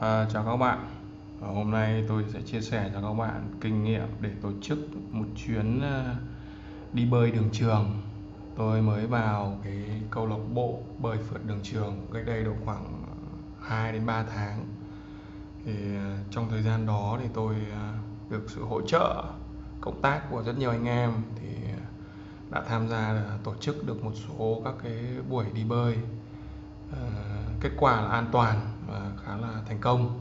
À, chào các bạn. À, hôm nay tôi sẽ chia sẻ cho các bạn kinh nghiệm để tổ chức một chuyến à, đi bơi đường trường. Tôi mới vào cái câu lạc bộ bơi phượt đường trường cách đây độ khoảng 2 đến 3 tháng. Thì à, trong thời gian đó thì tôi à, được sự hỗ trợ cộng tác của rất nhiều anh em. Thì đã tham gia tổ chức được một số các cái buổi đi bơi. À, kết quả là an toàn khá là thành công.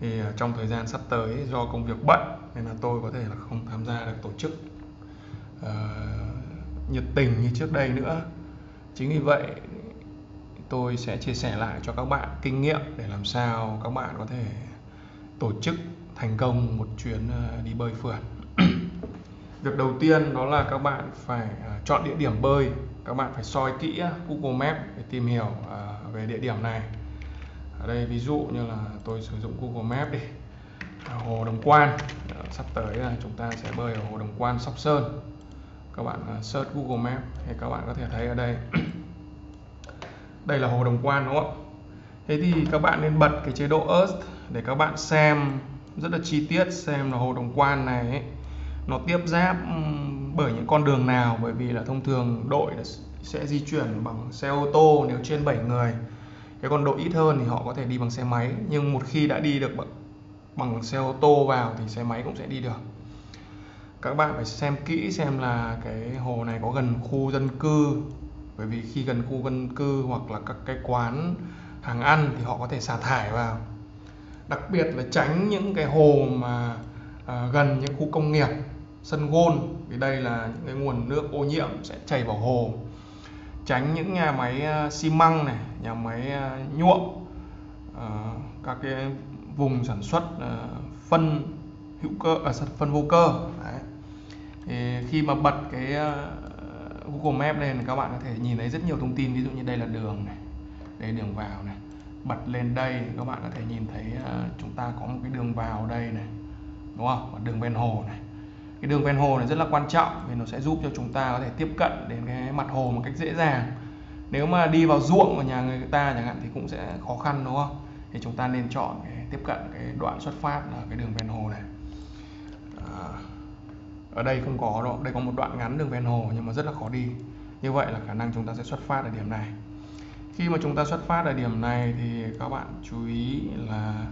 Thì à, trong thời gian sắp tới do công việc bận nên là tôi có thể là không tham gia được tổ chức uh, nhiệt tình như trước đây nữa. Chính vì vậy tôi sẽ chia sẻ lại cho các bạn kinh nghiệm để làm sao các bạn có thể tổ chức thành công một chuyến ờ, đi bơi phượt. Việc đầu tiên đó là các bạn phải ờ, chọn địa điểm bơi. Các bạn phải soi kỹ Google Maps để tìm hiểu về địa điểm này ở đây ví dụ như là tôi sử dụng Google Maps đi. Hồ Đồng Quan. Sắp tới là chúng ta sẽ bơi ở hồ Đồng Quan Sóc Sơn. Các bạn à, search Google Maps thì các bạn có thể thấy ở đây. Đây là hồ Đồng Quan đúng không thế thì các bạn nên bật cái chế độ Earth để các bạn xem rất là chi tiết xem là hồ Đồng Quan này ấy, nó tiếp giáp bởi những con đường nào. Bởi vì là thông thường đội sẽ di chuyển bằng xe ô tô nếu trên 7 người cái còn độ ít hơn thì họ có thể đi bằng xe máy nhưng một khi đã đi được bằng, bằng xe ô tô vào thì xe máy cũng sẽ đi được. Các bạn phải xem kỹ xem là cái hồ này có gần khu dân cư bởi vì khi gần khu dân cư hoặc là các cái quán hàng ăn thì họ có thể xả thải vào. Đặc biệt là tránh những cái hồ mà à, gần những khu công nghiệp sân gôn vì đây là những cái nguồn nước ô nhiễm sẽ chảy vào hồ tránh những nhà máy ờ, xi măng này nhà máy ờ, nhuộm ờ, các cái vùng sản xuất phân hữu cơ à, phân vô cơ. Đấy. thì khi mà bật cái Google Map lên các bạn có thể nhìn thấy rất nhiều thông tin ví dụ như đây là đường này đây đường vào này. Bật lên đây các bạn có thể nhìn thấy chúng ta có một cái đường vào đây này đúng không? Đường bên hồ này cái đường ven hồ này rất là quan trọng vì nó sẽ giúp cho chúng ta có thể tiếp cận đến cái mặt hồ một cách dễ dàng. Nếu mà đi vào ruộng của nhà người ta chẳng hạn thì cũng sẽ khó khăn đúng không? Thì chúng ta nên chọn cái tiếp cận cái đoạn xuất phát là cái đường ven hồ này. À, ở đây không có đâu đây có một đoạn ngắn đường ven hồ nhưng mà rất là khó đi. Như vậy là khả năng chúng ta sẽ xuất phát ở điểm này. Khi mà chúng ta xuất phát ở điểm này thì các bạn chú ý là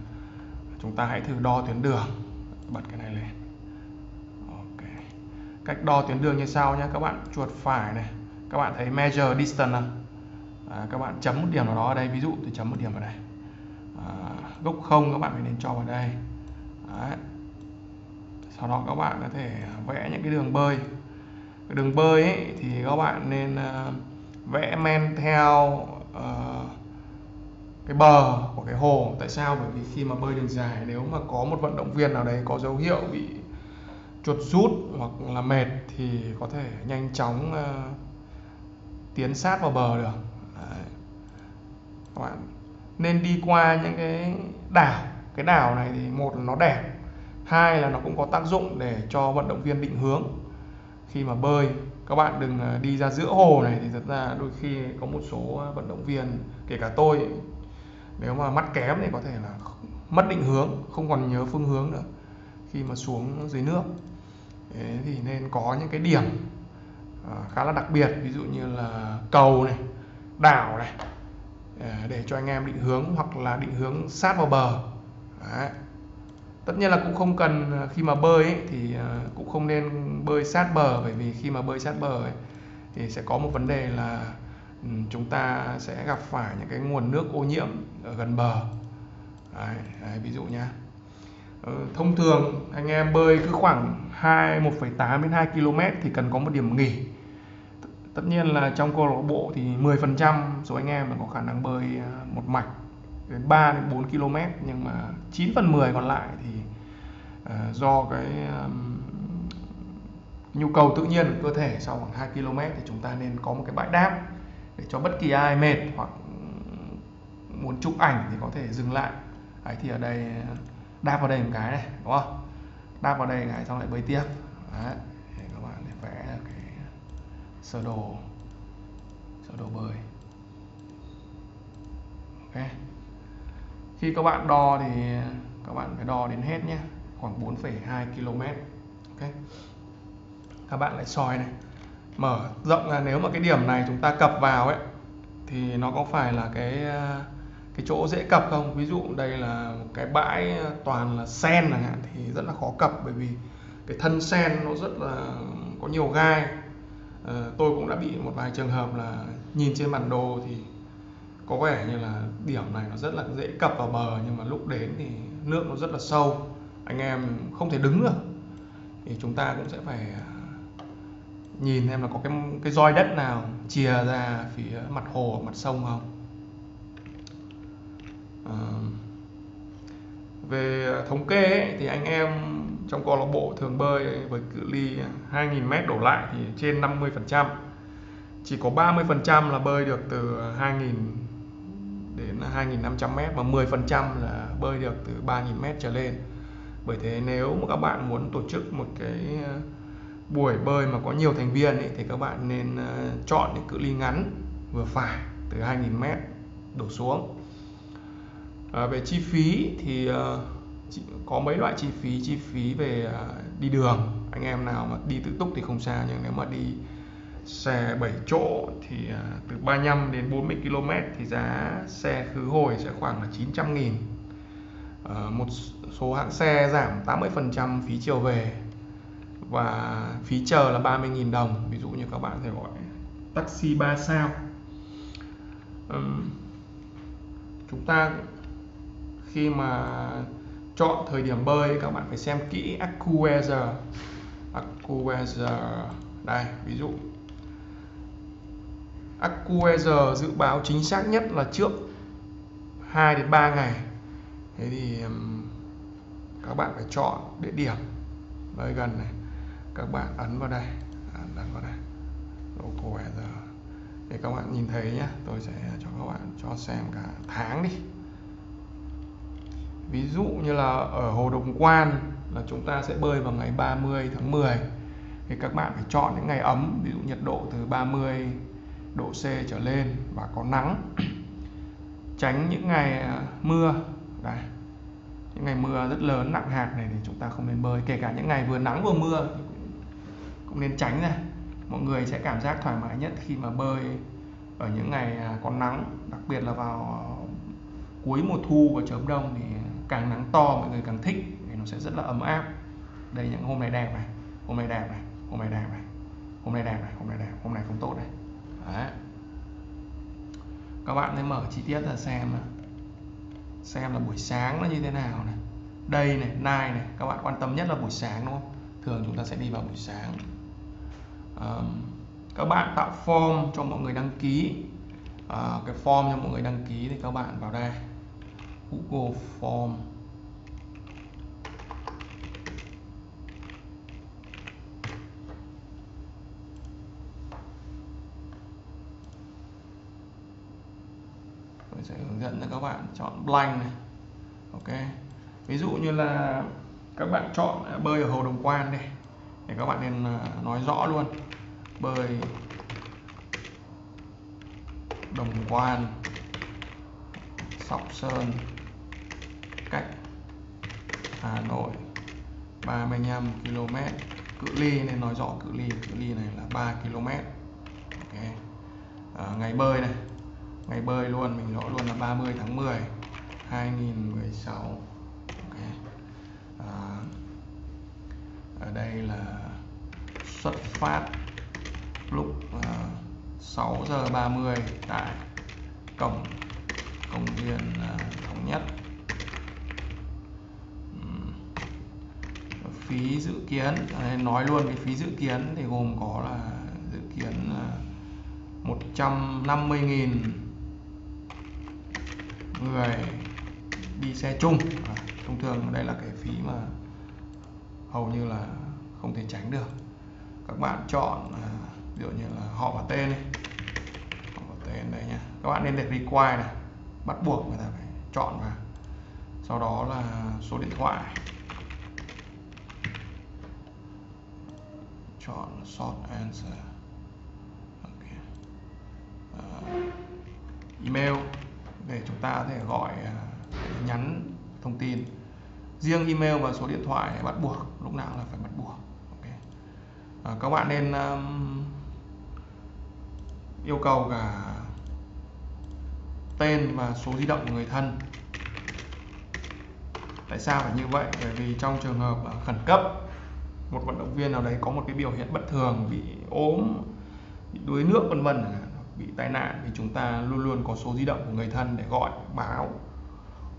chúng ta hãy thử đo tuyến đường. Bật cái này lên cách đo tuyến đường như sau nhé các bạn chuột phải này các bạn thấy measure distance không? À, các bạn chấm một điểm nào đó ở đây. Ví dụ tôi chấm một điểm ở đây. À, gốc không các bạn phải nên cho vào đây. Đấy. sau đó các bạn có thể vẽ những cái đường bơi. Cái đường bơi ấy, thì các bạn nên uh, vẽ men theo uh, cái bờ của cái hồ. Tại sao? Bởi vì khi mà bơi đường dài nếu mà có một vận động viên nào đấy có dấu hiệu bị chuột rút hoặc là mệt thì có thể nhanh chóng uh, tiến sát vào bờ được. Đấy. các bạn nên đi qua những cái đảo. Cái đảo này thì một là nó đẹp hai là nó cũng có tác dụng để cho vận động viên định hướng. Khi mà bơi các bạn đừng ờ, đi ra giữa hồ này thì thật ra đôi khi có một số ờ, vận động viên kể cả tôi nếu mà mắt kém thì có thể là mất định hướng không còn nhớ phương hướng nữa khi mà xuống dưới nước. Thế thì nên có những cái điểm à, khá là đặc biệt ví dụ như là cầu này đảo này à, để cho anh em định hướng hoặc là định hướng sát vào bờ. Đấy. tất nhiên là cũng không cần à, khi mà bơi ấy, thì cũng không nên bơi sát bờ bởi vì khi mà bơi sát bờ ấy, thì sẽ có một vấn đề là ừ, chúng ta sẽ gặp phải những cái nguồn nước ô nhiễm ở gần bờ. Đấy, đấy, ví dụ nha Ờ, thông thường anh em bơi cứ khoảng 2 1,8 đến 2 km thì cần có một điểm nghỉ. Tất nhiên là trong câu lạc bộ thì 10% số anh em là có khả năng bơi à, một mạch đến 3 đến 4 km nhưng mà 9 phần 10 còn lại thì uh, do cái um, nhu cầu tự nhiên của cơ thể sau khoảng 2 km thì chúng ta nên có một cái bãi đáp để cho bất kỳ ai mệt hoặc muốn chụp ảnh thì có thể dừng lại. Đấy, thì ở đây à, đáp vào đây một cái này đúng không? Đáp vào đây này xong lại bơi tiếp. Đấy. để các bạn để vẽ cái sơ đồ sơ đồ bơi. Ok. Khi các bạn đo thì các bạn phải đo đến hết nhé khoảng 4,2 km. Ok. Các bạn lại soi này. Mở rộng là nếu mà cái điểm này chúng ta cập vào ấy thì nó có phải là cái cái chỗ dễ cập không? Ví dụ đây là một cái bãi ờ, toàn là sen chẳng hạn thì rất là khó cập bởi vì cái thân sen nó rất là có nhiều gai. À, tôi cũng đã bị một vài trường hợp là nhìn trên bản đồ thì có vẻ như là điểm này nó rất là dễ cập vào bờ nhưng mà lúc đến thì nước nó rất là sâu. Anh em không thể đứng được. Thì chúng ta cũng sẽ phải ờ, nhìn xem là có cái cái roi đất nào chìa ra phía mặt hồ mặt sông không? Về thống kê ấy, thì anh em trong câu lạc bộ thường bơi với cự ly 2.000m đổ lại thì trên 50% chỉ có 30% là bơi được từ 2.000 đến 2.500m và 10% là bơi được từ 3.000m trở lên. Bởi thế nếu mà các bạn muốn tổ chức một cái ờ, buổi bơi mà có nhiều thành viên ấy, thì các bạn nên ờ, chọn những cự ly ngắn vừa phải từ 2.000m đổ xuống à, về chi phí thì uh, có mấy loại chi phí chi phí về uh, đi đường. Anh em nào mà đi tự túc thì không sao nhưng nếu mà đi xe 7 chỗ thì uh, từ 35 đến 40 km thì giá xe khứ hồi sẽ khoảng là 900 nghìn. Uh, một số hãng xe giảm 80% phí chiều về và phí chờ là 30.000 đồng. Ví dụ như các bạn thể gọi taxi 3 sao. Chúng ta khi mà chọn thời điểm bơi, các bạn phải xem kỹ AccuWeather AccuWeather đây, ví dụ. AccuWeather dự báo chính xác nhất là trước 2 đến 3 ngày. Thế thì các bạn phải chọn địa điểm nơi gần này. Các bạn ấn vào đây ấn vào đây. Local weather để các bạn nhìn thấy nhé tôi sẽ cho các bạn cho xem cả tháng đi ví dụ như là ở Hồ Đồng Quan là chúng ta sẽ bơi vào ngày 30 tháng 10 thì các bạn phải chọn những ngày ấm, ví dụ nhiệt độ từ 30 độ C trở lên và có nắng. Tránh những ngày à, mưa. Đây. Những ngày mưa rất lớn, nặng hạt này thì chúng ta không nên bơi, kể cả những ngày vừa nắng vừa mưa cũng nên tránh ra. Mọi người sẽ cảm giác thoải mái nhất khi mà bơi ở những ngày à, có nắng, đặc biệt là vào à, cuối mùa thu và chớm đông thì càng nắng to mọi người càng thích vì nó sẽ rất là ấm áp. Đây những hôm này đẹp này hôm này đẹp này hôm này đẹp này hôm này đẹp này hôm này đẹp hôm này không tốt này. Đấy. các bạn nên mở chi tiết ra xem xem là buổi sáng nó như thế nào này. Đây này nai này các bạn quan tâm nhất là buổi sáng đúng không? Thường chúng ta sẽ đi vào buổi sáng. Um, các bạn tạo form cho mọi người đăng ký. Uh, cái form cho mọi người đăng ký thì các bạn vào đây. Google Form. Tôi sẽ hướng dẫn cho các bạn chọn blank này. Ok. Ví dụ như là các bạn chọn à, bơi ở hồ đồng quan đây để các bạn nên à, nói rõ luôn. Bơi đồng quan sóc sơn hà nội 35 km cự ly nên nói rõ cự ly cự ly này là 3 km okay. à, ngày bơi này ngày bơi luôn mình rõ luôn là 30 tháng 10 2016 okay. à, ở đây là xuất phát lúc ờ, à, 6 giờ 30 tại cổng công viên à, thống nhất phí dự kiến à, nói luôn cái phí dự kiến thì gồm có là dự kiến à, uh, 150.000 người đi xe chung. À, thông thường đây là cái phí mà hầu như là không thể tránh được. Các bạn chọn à, ví dụ như là họ và tên này họ và tên đây nha. Các bạn nên để require này. Bắt buộc người ta phải chọn vào. Sau đó là số điện thoại. Chọn short answer. Okay. uh, email để chúng ta có thể gọi uh, nhắn thông tin. Riêng email và số điện thoại bắt buộc lúc nào là phải bắt buộc. Okay. uh, các bạn nên um, yêu cầu cả tên và số di động của người thân. Tại sao phải như vậy? Bởi vì trong trường hợp khẩn cấp một vận động viên nào đấy có một cái biểu hiện bất thường bị ốm bị đuối nước vân vân bị tai nạn thì chúng ta luôn luôn có số di động của người thân để gọi báo.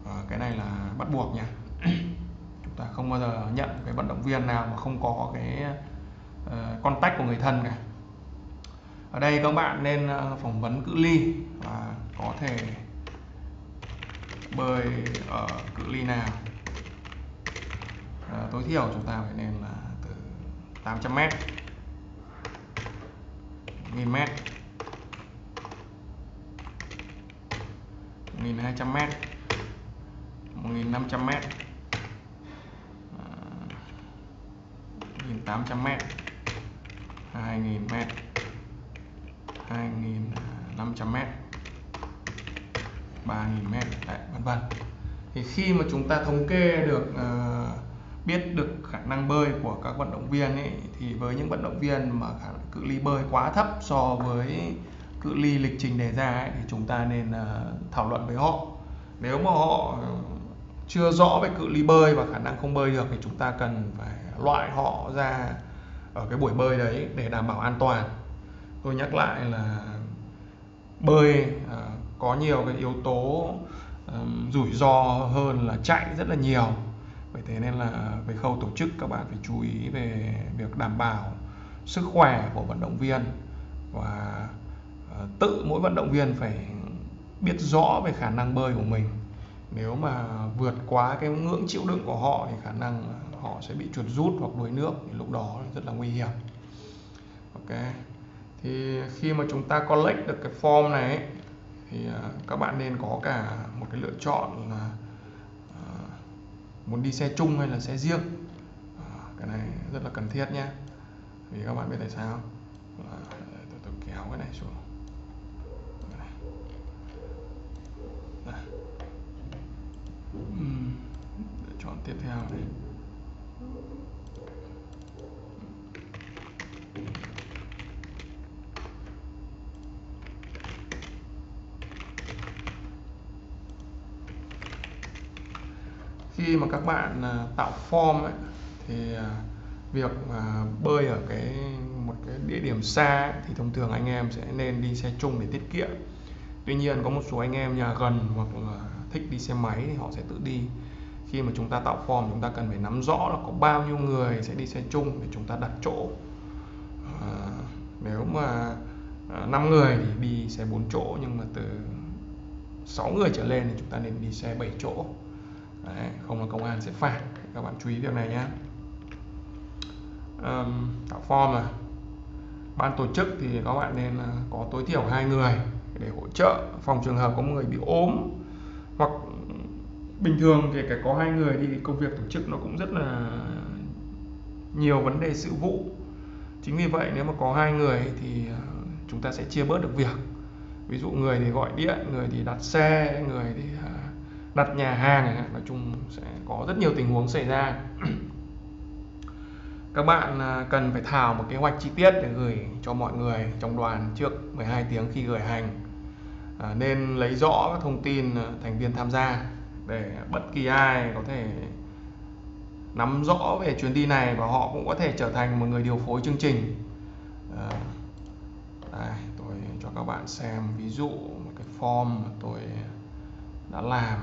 À, cái này là bắt buộc nha. Chúng ta không bao giờ nhận cái vận động viên nào mà không có cái uh, contact của người thân cả. Ở đây các bạn nên ờ, phỏng vấn cự ly và có thể bơi ở cự ly nào. À, tối thiểu chúng ta phải nên là 800 m 1000 m 1200 mét. 1500 mét, 1800 m 2000 m 2500 mét. Ờ, 3000 mét, Đấy, vân vân. Thì khi mà chúng ta thống kê được uh, biết được khả năng bơi của các vận động viên ấy thì với những vận động viên mà khả cự ly bơi quá thấp so với cự ly lịch trình đề ra ấy, thì chúng ta nên uh, thảo luận với họ. Nếu mà họ ờ, chưa rõ về cự ly bơi và khả năng không bơi được thì chúng ta cần phải loại họ ra ở cái buổi bơi đấy để đảm bảo an toàn. Tôi nhắc lại là bơi uh, có nhiều cái yếu tố um, rủi ro hơn là chạy rất là nhiều vậy thế nên là về khâu tổ chức các bạn phải chú ý về việc đảm bảo sức khỏe của vận động viên và ờ, tự mỗi vận động viên phải biết rõ về khả năng bơi của mình. Nếu mà vượt quá cái ngưỡng chịu đựng của họ thì khả năng họ sẽ bị chuột rút hoặc đuối nước thì lúc đó rất là nguy hiểm. Ok. Thì khi mà chúng ta collect được cái form này ấy, thì ờ, các bạn nên có cả một cái lựa chọn là muốn đi xe chung hay là xe riêng? À, cái này rất là cần thiết nhé. Vì các bạn biết tại sao tôi, tôi kéo cái này xuống. Để chọn tiếp theo này. Khi mà các bạn à, tạo form ấy, thì à, việc à, bơi ở cái một cái địa điểm xa thì thông thường anh em sẽ nên đi xe chung để tiết kiệm. Tuy nhiên có một số anh em nhà gần hoặc là thích đi xe máy thì họ sẽ tự đi. Khi mà chúng ta tạo form chúng ta cần phải nắm rõ là có bao nhiêu người sẽ đi xe chung để chúng ta đặt chỗ. À, nếu mà năm 5 người thì đi xe 4 chỗ nhưng mà từ 6 người trở lên thì chúng ta nên đi xe 7 chỗ. Đấy, không là công an sẽ phạt. Các bạn chú ý việc này nhé um, tạo form là ban tổ chức thì các bạn nên ờ, có tối thiểu hai người để hỗ trợ. Phòng trường hợp có người bị ốm hoặc bình thường kể cả có hai người thì công việc tổ chức nó cũng rất là nhiều vấn đề sự vụ. Chính vì vậy nếu mà có hai người thì ờ, chúng ta sẽ chia bớt được việc. Ví dụ người thì gọi điện người thì đặt xe người thì đặt nhà hàng nói chung sẽ có rất nhiều tình huống xảy ra. Các bạn à, cần phải thảo một kế hoạch chi tiết để gửi cho mọi người trong đoàn trước 12 tiếng khi gửi hành. À, nên lấy rõ các thông tin à, thành viên tham gia để bất kỳ ai có thể nắm rõ về chuyến đi này và họ cũng có thể trở thành một người điều phối chương trình. À, đây, tôi cho các bạn xem ví dụ một cái form mà tôi đã làm.